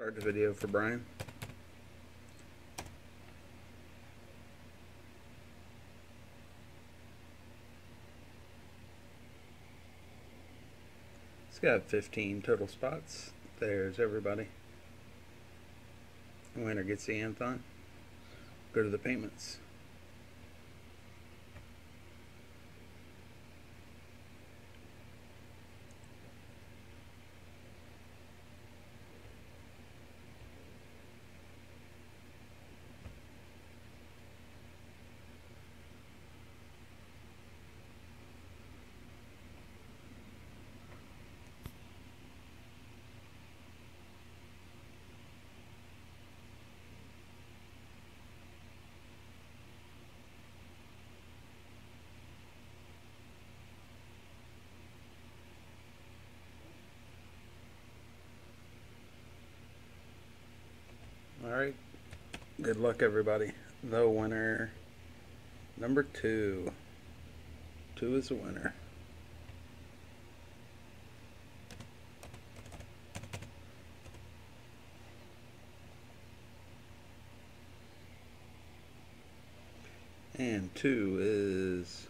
Start the video for Bryan. It's got 15 total spots. There's everybody. The winner gets the Anthon. Go to the payments. All right. Good luck, everybody. The winner, number two. Two is the winner. And two is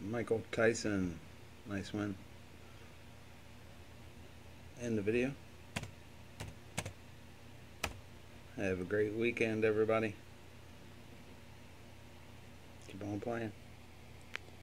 Michael Tyson. Nice one. End the video. Have a great weekend, everybody. Keep on playing.